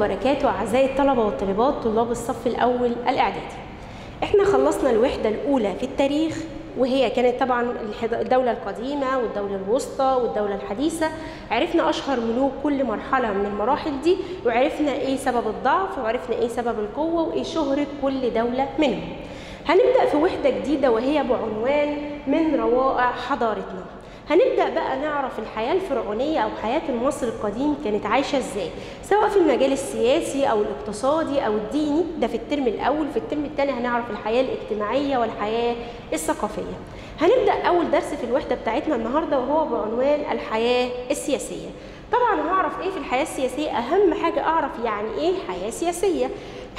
وبركاته أعزائي الطلبة والطالبات طلاب الصف الأول الإعدادي. إحنا خلصنا الوحدة الأولى في التاريخ وهي كانت طبعا الدولة القديمة والدولة الوسطى والدولة الحديثة. عرفنا أشهر ملوك كل مرحلة من المراحل دي وعرفنا إيه سبب الضعف وعرفنا إيه سبب القوة وإيه شهرة كل دولة منهم. هنبدأ في وحدة جديدة وهي بعنوان من روائع حضارتنا. هنبدأ بقى نعرف الحياة الفرعونية أو حياة المصري القديم كانت عايشة إزاي؟ سواء في المجال السياسي أو الاقتصادي أو الديني ده في الترم الأول. في الترم الثاني هنعرف الحياة الاجتماعية والحياة الثقافية. هنبدأ أول درس في الوحدة بتاعتنا النهاردة وهو بعنوان الحياة السياسية. طبعا هعرف إيه في الحياة السياسية؟ أهم حاجة أعرف يعني إيه حياة سياسية.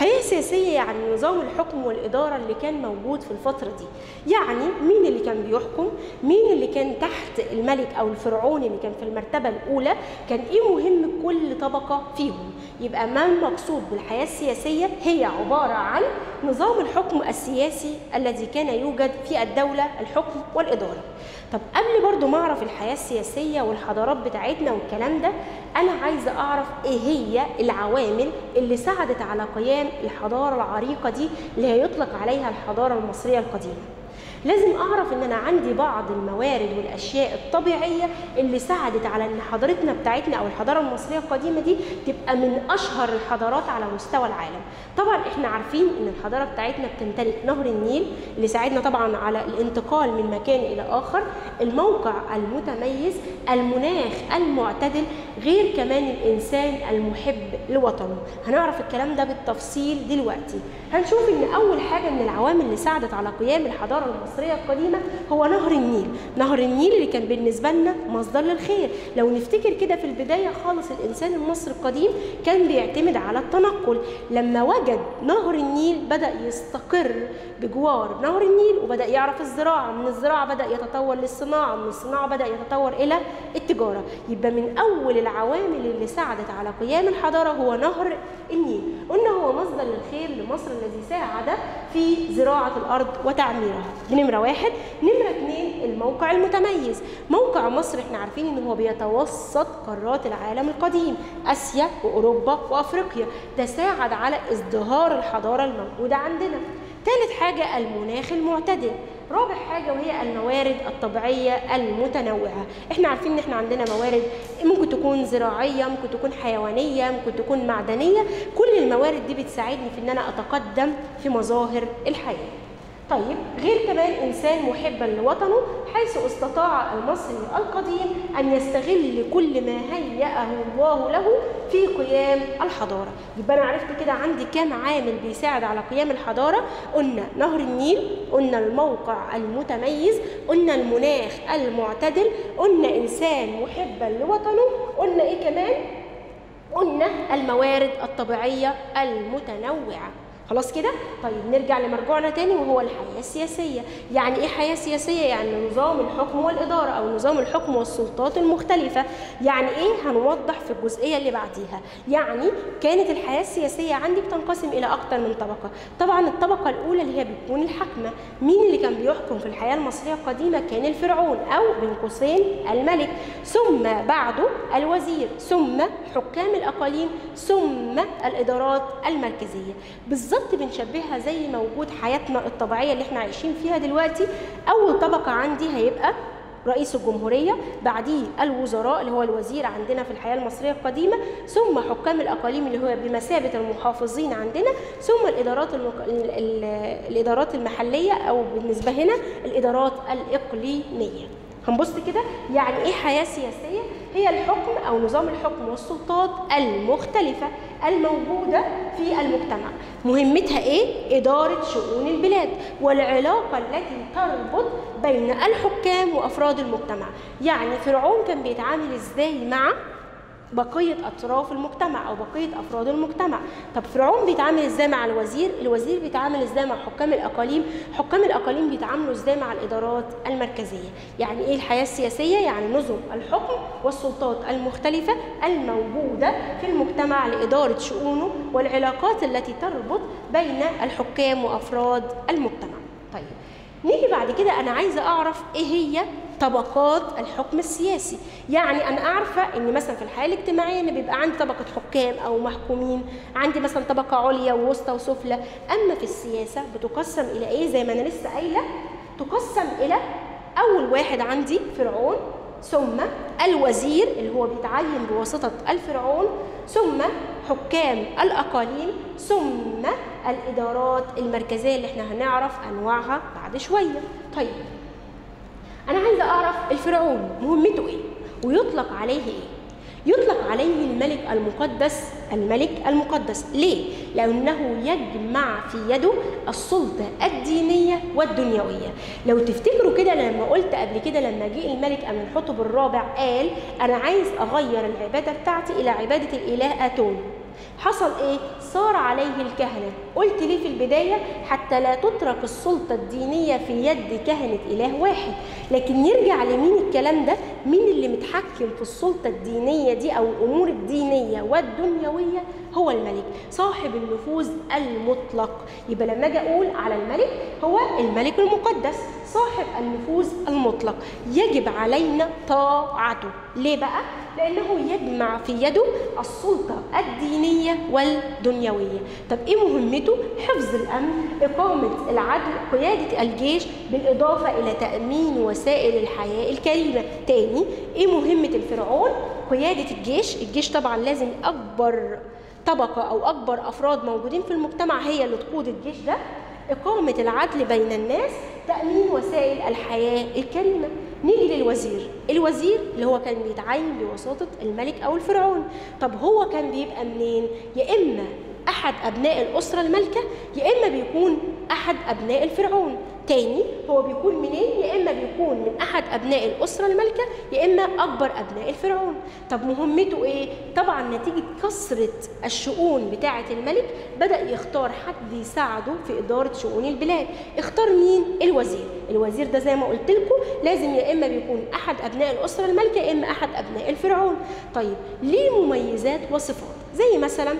حياه سياسية يعني نظام الحكم والإدارة اللي كان موجود في الفترة دي. يعني مين اللي كان بيحكم؟ مين اللي كان تحت الملك أو الفرعون اللي كان في المرتبة الأولى؟ كان إيه مهم كل طبقة فيهم؟ يبقى ما المقصود بالحياة السياسية هي عبارة عن نظام الحكم السياسي الذي كان يوجد في الدولة الحكم والإدارة. طب قبل برضو ما أعرف الحياة السياسية والحضارات بتاعتنا والكلام ده أنا عايزة أعرف إيه هي العوامل اللي ساعدت على قيام الحضارة العريقة دي اللي هيطلق عليها الحضارة المصرية القديمة؟ لازم أعرف إن أنا عندي بعض الموارد والأشياء الطبيعية اللي ساعدت على إن حضارتنا بتاعتنا أو الحضارة المصرية القديمة دي تبقى من أشهر الحضارات على مستوى العالم. طبعا إحنا عارفين إن الحضارة بتاعتنا بتمتلك نهر النيل اللي ساعدنا طبعا على الانتقال من مكان إلى آخر الموقع المتميز المناخ المعتدل غير كمان الإنسان المحب لوطنه. هنعرف الكلام ده بالتفصيل دلوقتي. هنشوف إن أول حاجة من العوامل اللي ساعدت على قيام الحضارة المصرية القديمة هو نهر النيل. نهر النيل اللي كان بالنسبة لنا مصدر للخير. لو نفتكر كده في البداية خالص الإنسان المصري القديم كان بيعتمد على التنقل. لما وجد نهر النيل بدأ يستقر بجوار نهر النيل وبدأ يعرف الزراعة من الزراعة بدأ يتطور للصناعة من الصناعة بدأ يتطور إلى التجارة. يبقى من أول العوامل اللي ساعدت على قيام الحضارة هو نهر النيل. قلنا هو مصدر للخير لمصر الذي ساعد في زراعة الأرض وتعميرها. دي نمرة واحد. نمرة اثنين الموقع المتميز. موقع مصر إحنا عارفين إن هو بيتوسط قارات العالم القديم آسيا وأوروبا وأفريقيا. ده ساعد على إزدهار الحضارة الموجودة عندنا. ثالث حاجة المناخ المعتدل. رابع حاجة وهي الموارد الطبيعية المتنوعة. إحنا عارفين إن إحنا عندنا موارد ممكن تكون زراعية ممكن تكون حيوانية ممكن تكون معدنية. كل الموارد دي بتساعدني في إن أنا أتقدم في مظاهر الحياة. طيب غير كمان إنسان محبا لوطنه حيث استطاع المصري القديم أن يستغل كل ما هيأه الله له في قيام الحضارة. يبقى أنا عرفت كده عندي كام عامل بيساعد على قيام الحضارة؟ قلنا نهر النيل قلنا الموقع المتميز قلنا المناخ المعتدل قلنا إنسان محبا لوطنه قلنا إيه كمان؟ قلنا الموارد الطبيعية المتنوعة. خلاص كده؟ طيب نرجع لمرجوعنا تاني وهو الحياة السياسية. يعني إيه حياة سياسية؟ يعني نظام الحكم والإدارة أو نظام الحكم والسلطات المختلفة. يعني إيه؟ هنوضح في الجزئية اللي بعديها. يعني كانت الحياة السياسية عندي بتنقسم إلى أكتر من طبقة. طبعا الطبقة الأولى اللي هي بتكون الحاكمة. مين اللي كان بيحكم في الحياة المصرية القديمة؟ كان الفرعون أو بين قوسين الملك. ثم بعده الوزير. ثم حكام الأقاليم. ثم الإدارات المركزية. بالظبط بالظبط بنشبهها زي موجود حياتنا الطبيعية اللي إحنا عايشين فيها دلوقتي. أول طبقة عندي هيبقى رئيس الجمهورية بعديه الوزراء اللي هو الوزير عندنا في الحياة المصرية القديمة ثم حكام الأقاليم اللي هو بمثابة المحافظين عندنا ثم الإدارات المك... ال... ال... الإدارات المحلية أو بالنسبة هنا الإدارات الإقليمية. هنبص كده يعني إيه حياة سياسية؟ هي الحكم أو نظام الحكم والسلطات المختلفة. الموجودة في المجتمع. مهمتها إيه؟ إدارة شؤون البلاد والعلاقة التي تربط بين الحكام وأفراد المجتمع. يعني فرعون كان بيتعامل إزاي مع بقية أطراف المجتمع أو بقية أفراد المجتمع. طب فرعون بيتعامل إزاي مع الوزير؟ الوزير بيتعامل إزاي مع حكام الأقاليم؟ حكام الأقاليم بيتعاملوا إزاي مع الإدارات المركزية؟ يعني إيه الحياة السياسية؟ يعني نظم الحكم والسلطات المختلفة الموجودة في المجتمع لإدارة شؤونه والعلاقات التي تربط بين الحكام وأفراد المجتمع. طيب نيجي بعد كده أنا عايزة أعرف إيه هي طبقات الحكم السياسي. يعني أنا عارفه ان مثلا في الحياة الاجتماعية ان بيبقى عندي طبقة حكام أو محكومين عندي مثلا طبقة عليا ووسطى وسفلى. أما في السياسة بتقسم إلى إيه؟ زي ما أنا لسه قايلة تقسم إلى أول واحد عندي فرعون ثم الوزير اللي هو بيتعين بواسطة الفرعون ثم حكام الأقاليم ثم الإدارات المركزية اللي إحنا هنعرف أنواعها بعد شوية. طيب أنا عايزة أعرف الفرعون مهمته إيه؟ ويطلق عليه إيه؟ يطلق عليه الملك المقدس الملك المقدس. ليه؟ لأنه يجمع في يده السلطة الدينية والدنيوية. لو تفتكروا كده لما قلت قبل كده لما جه الملك أمنحتب الرابع قال أنا عايز أغير العبادة بتاعتي إلى عبادة الإله آتون. حصل إيه؟ صار عليه الكهنة. قلت ليه في البداية؟ حتى لا تترك السلطة الدينية في يد كهنة إله واحد. لكن يرجع لمين الكلام ده؟ مين اللي متحكم في السلطة الدينية دي أو الأمور الدينية والدنيوية؟ هو الملك صاحب النفوذ المطلق. يبقى لما أجي أقول على الملك هو الملك المقدس صاحب النفوذ المطلق. يجب علينا طاعته. ليه بقى؟ لأنه يجمع في يده السلطة الدينية والدنيوية. طب إيه مهمته؟ حفظ الأمن إقامة العدل قيادة الجيش بالإضافة إلى تأمين وسائل الحياة الكريمة. تاني إيه مهمة الفرعون؟ قيادة الجيش. الجيش طبعا لازم اكبر طبقة أو أكبر أفراد موجودين في المجتمع هي اللي تقود الجيش ده إقامة العدل بين الناس تأمين وسائل الحياة الكريمة. نيجي للوزير. الوزير اللي هو كان بيتعين بواسطة الملك أو الفرعون. طب هو كان بيبقى منين؟ يا إما أحد أبناء الأسرة المالكة يا إما بيكون أحد أبناء الفرعون. تاني هو بيكون منين؟ يا إما بيكون من أحد أبناء الأسرة المالكة يا إما أكبر أبناء الفرعون. طب مهمته إيه؟ طبعا نتيجة كثرة الشؤون بتاعة الملك بدأ يختار حد يساعده في إدارة شؤون البلاد. اختار مين؟ الوزير. الوزير ده زي ما قلت لكم لازم يا إما بيكون أحد أبناء الأسرة المالكة يا إما أحد أبناء الفرعون. طيب ليه مميزات وصفات؟ زي مثلا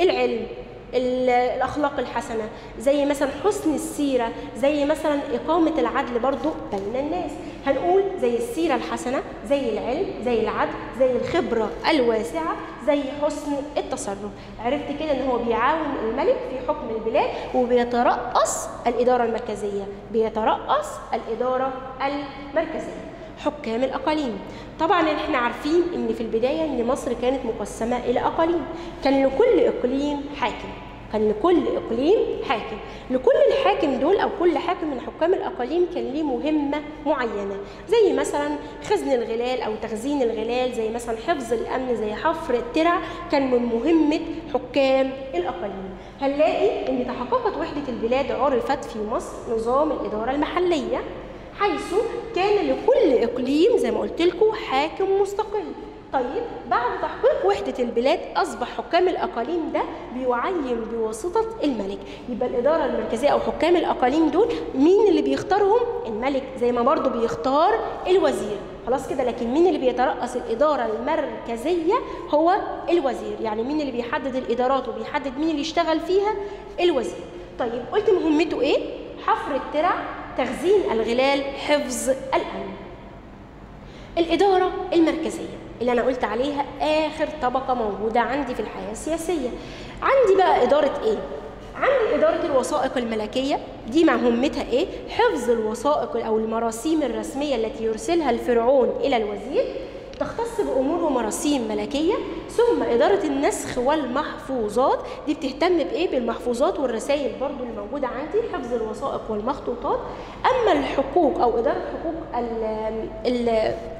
العلم الأخلاق الحسنة زي مثلا حسن السيرة زي مثلا إقامة العدل برضو بين الناس. هنقول زي السيرة الحسنة زي العلم زي العدل زي الخبرة الواسعة زي حسن التصرف. عرفت كده إن هو بيعاون الملك في حكم البلاد وبيترأس الإدارة المركزية بيترأس الإدارة المركزية. حكام الأقاليم. طبعا إحنا عارفين إن في البداية إن مصر كانت مقسمة إلى أقاليم. كان لكل إقليم حاكم. كان لكل إقليم حاكم. لكل الحاكم دول أو كل حاكم من حكام الأقاليم كان ليه مهمة معينة. زي مثلا خزن الغلال أو تخزين الغلال زي مثلا حفظ الأمن زي حفر الترع كان من مهمة حكام الأقاليم. هنلاقي إن تحققت وحدة البلاد عرفت في مصر نظام الإدارة المحلية. حيث كان لكل إقليم زي ما قلت لكم حاكم مستقل. طيب بعد تحقيق وحدة البلاد أصبح حكام الأقاليم ده بيعين بواسطة الملك. يبقى الإدارة المركزية أو حكام الأقاليم دول مين اللي بيختارهم؟ الملك زي ما برضو بيختار الوزير. خلاص كده لكن مين اللي بيترأس الإدارة المركزية؟ هو الوزير. يعني مين اللي بيحدد الإدارات وبيحدد مين اللي يشتغل فيها؟ الوزير. طيب قلت مهمته إيه؟ حفر الترع تخزين الغلال حفظ الأمن الإدارة المركزية اللي أنا قلت عليها آخر طبقة موجودة عندي في الحياة السياسية عندي بقى إدارة إيه؟ عندي إدارة الوثائق الملكية دي مهمتها إيه؟ حفظ الوثائق أو المراسيم الرسمية التي يرسلها الفرعون إلى الوزير تختص بأمور ومراسيم ملكية ثم إدارة النسخ والمحفوظات. دي بتهتم بإيه؟ بالمحفوظات والرسائل برضو اللي موجودة عندي حفظ الوثائق والمخطوطات. أما الحقوق أو إدارة حقوق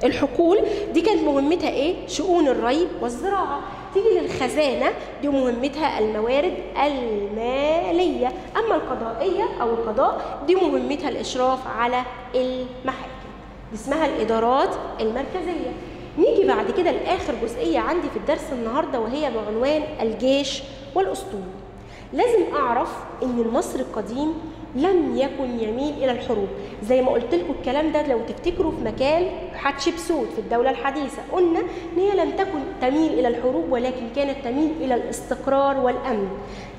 الحقول دي كانت مهمتها إيه؟ شؤون الري والزراعة. تيجي للخزانة دي مهمتها الموارد المالية. أما القضائية أو القضاء دي مهمتها الإشراف على المحاكم. دي اسمها الإدارات المركزية. نيجي بعد كده لآخر جزئية عندي في الدرس النهارده وهي بعنوان الجيش والأسطول. لازم أعرف إن المصري القديم لم يكن يميل إلى الحروب. زي ما قلت لكم الكلام ده لو تفتكروا في مكان حتشبسوت في الدولة الحديثة قلنا إن هي لم تكن تميل إلى الحروب ولكن كانت تميل إلى الاستقرار والأمن.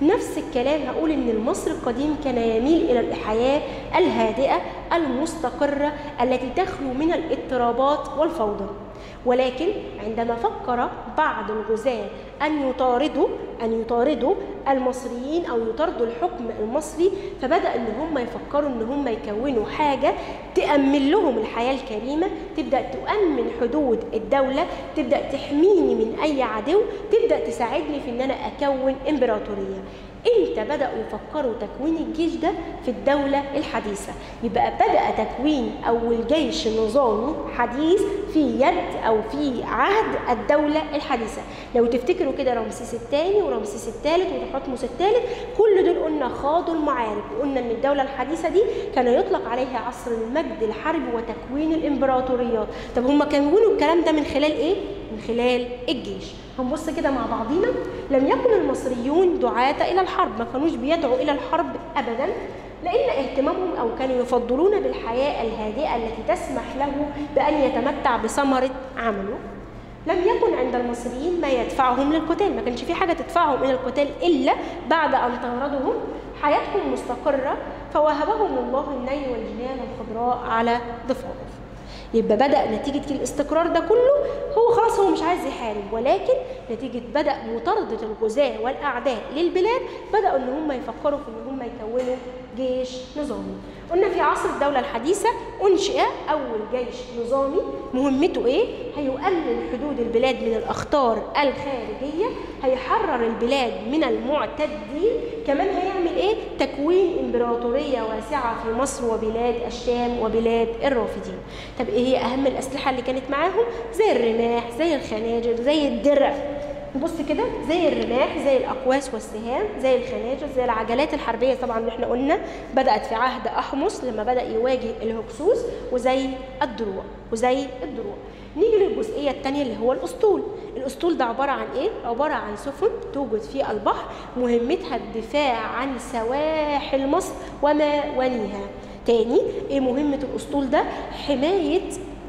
نفس الكلام هقول إن المصري القديم كان يميل إلى الحياة الهادئة المستقرة التي تخلو من الإضطرابات والفوضى. ولكن عندما فكر بعض الغزاة أن يطاردوا أن يطاردوا المصريين أو يطاردوا الحكم المصري فبدأ إن هم يفكروا إن هم يكونوا حاجة تأمن لهم الحياة الكريمة تبدأ تؤمن حدود الدولة تبدأ تحميني من أي عدو تبدأ تساعدني في إن أنا أكون إمبراطورية. إمتى بدأوا يفكروا تكوين الجيش ده في الدولة الحديثة. يبقى بدأ تكوين أول جيش نظامي حديث في يد أو في عهد الدولة الحديثة. لو تفتكروا كده رمسيس الثاني ورمسيس الثالث وتحتمس الثالث كل دول قلنا خاضوا المعارك. وقلنا إن الدولة الحديثة دي كان يطلق عليها عصر المجد الحربي وتكوين الإمبراطوريات. طب هم كونوا الكلام ده من خلال إيه؟ من خلال الجيش. هنبص كده مع بعضينا. لم يكن المصريون دعاة إلى الحرب. ما كانوش بيدعوا إلى الحرب أبدا لأن اهتمامهم أو كانوا يفضلون بالحياة الهادئة التي تسمح له بأن يتمتع بثمرة عمله. لم يكن عند المصريين ما يدفعهم للقتال. ما كانش في حاجة تدفعهم إلى القتال إلا بعد أن طاردهم. حياتهم مستقرة فوهبهم الله النيل والجنان الخضراء على ضفافه يبقى بدأ نتيجة الاستقرار ده كله هو خلاص هو مش عايز يحارب. ولكن نتيجة بدأ مطاردة الغزاة والأعداء للبلاد بدأوا إن هم يفكروا في إن هم يكونوا جيش نظامي. قلنا في عصر الدولة الحديثة أنشئ أول جيش نظامي مهمته إيه؟ هيؤمن حدود البلاد من الأخطار الخارجية هيحرر البلاد من المعتدين كمان هيعمل إيه؟ تكوين إمبراطورية واسعة في مصر وبلاد الشام وبلاد الرافدين طب إيه هي أهم الأسلحة اللي كانت معاهم؟ زي الرماح زي الخناجر زي الدرع نبص كده زي الرماح زي الأقواس والسهام زي الخناجر زي العجلات الحربية طبعا اللي إحنا قلنا بدأت في عهد أحمس لما بدأ يواجه الهكسوس وزي الدروع وزي الدروع. نيجي للجزئية الثانية اللي هو الأسطول. الأسطول ده عبارة عن إيه؟ عبارة عن سفن توجد في البحر مهمتها الدفاع عن سواحل مصر وموانيها تاني إيه مهمة الأسطول ده؟ حماية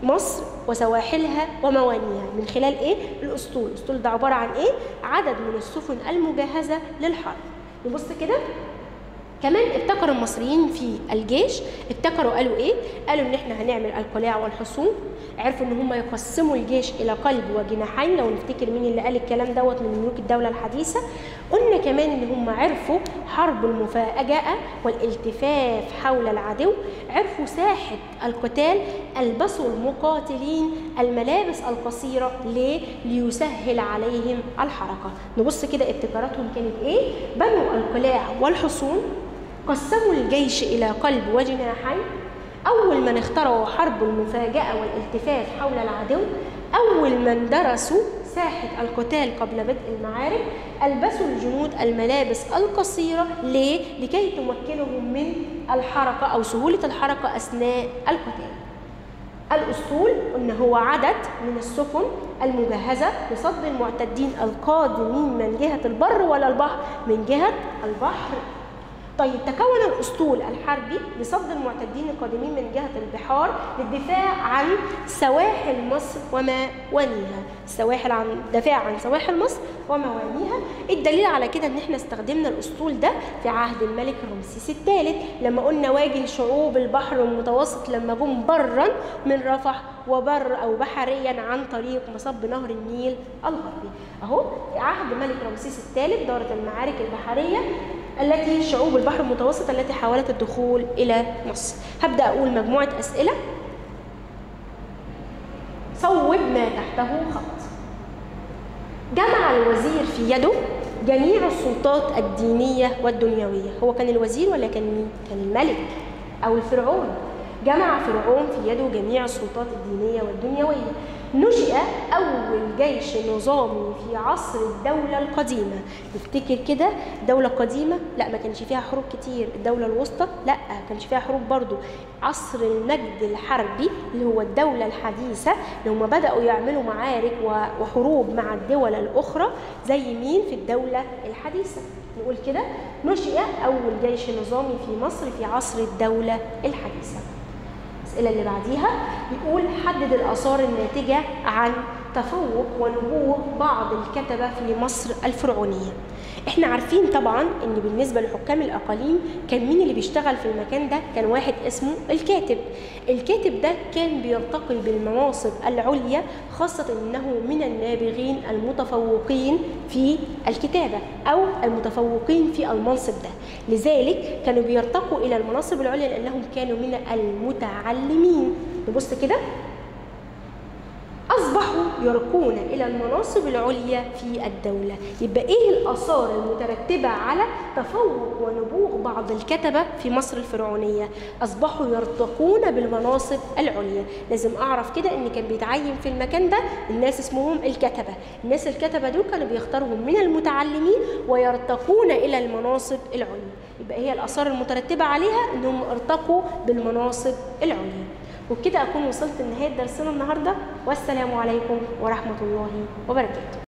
مصر وسواحلها وموانيها. من خلال إيه؟ الأسطول. الأسطول ده عبارة عن إيه؟ عدد من السفن المجهزة للحرب. نبص كده. كمان ابتكر المصريين في الجيش ابتكروا قالوا إيه؟ قالوا إن إحنا هنعمل القلاع والحصون. عرفوا إن هم يقسموا الجيش إلى قلب وجناحين. لو نفتكر مين اللي قال الكلام دوت من ملوك الدولة الحديثة؟ قلنا كمان إن هم عرفوا حرب المفاجأة والالتفاف حول العدو عرفوا ساحة القتال ألبسوا المقاتلين الملابس القصيرة ليه ليسهل عليهم الحركة. نبص كده ابتكاراتهم كانت إيه؟ بنوا القلاع والحصون قسموا الجيش إلى قلب وجناحين. أول من اخترعوا حرب المفاجأة والالتفاف حول العدو أول من درسوا ساحة القتال قبل بدء المعارك ألبسوا الجنود الملابس القصيرة. ليه؟ لكي تمكنهم من الحركة أو سهولة الحركة أثناء القتال. الأسطول إن هو عدد من السفن المجهزة لصد المعتدين القادمين من جهة البر ولا البحر من جهة البحر. طيب تكون الأسطول الحربي لصد المعتدين القادمين من جهة البحار للدفاع عن سواحل مصر وموانيها. السواحل عن دفاع عن سواحل مصر وموانيها. الدليل على كده إن إحنا استخدمنا الأسطول ده في عهد الملك رمسيس الثالث لما قلنا واجه شعوب البحر المتوسط لما جم برا من رفح وبر أو بحريا عن طريق مصب نهر النيل الغربي. أهو عهد ملك رمسيس الثالث دارت المعارك البحرية التي شعوب البحر المتوسط التي حاولت الدخول إلى مصر. هبدأ أقول مجموعة أسئلة. صوب ما تحته خط. جمع الوزير في يده جميع السلطات الدينية والدنيوية. هو كان الوزير ولا كان مين؟ كان الملك أو الفرعون. جمع فرعون في يده جميع السلطات الدينية والدنيوية. نشئ أول جيش نظامي في عصر الدولة القديمة. نفتكر كده؟ دولة قديمة؟ لا ما كانش فيها حروب كتير. الدولة الوسطى؟ لا ما كانش فيها حروب برضو. عصر المجد الحربي اللي هو الدولة الحديثة اللي هم بدأوا يعملوا معارك وحروب مع الدول الأخرى زي مين؟ في الدولة الحديثة. نقول كده نشئ أول جيش نظامي في مصر في عصر الدولة الحديثة. الأسئلة اللي بعديها بيقول حدد الآثار الناتجة عن تفوق ونبوغ بعض الكتبة في مصر الفرعونية. إحنا عارفين طبعا إن بالنسبة لحكام الأقاليم كان مين اللي بيشتغل في المكان ده؟ كان واحد اسمه الكاتب. الكاتب ده كان بيرتقي بالمناصب العليا خاصة إنه من النابغين المتفوقين في الكتابة أو المتفوقين في المنصب ده. لذلك كانوا بيرتقوا إلى المناصب العليا لأنهم كانوا من المتعلمين. نبص كده. أصبحوا يرقون إلى المناصب العليا في الدولة. يبقى إيه الآثار المترتبة على تفوق ونبوغ بعض الكتبة في مصر الفرعونية؟ أصبحوا يرتقون بالمناصب العليا. لازم أعرف كده إن كان بيتعين في المكان ده الناس اسمهم الكتبة. الناس الكتبة دول كانوا بيختاروهم من المتعلمين ويرتقون إلى المناصب العليا. يبقى هي الآثار المترتبة عليها إنهم ارتقوا بالمناصب العليا. وبكده أكون وصلت لنهاية درسنا النهاردة والسلام عليكم ورحمة الله وبركاته.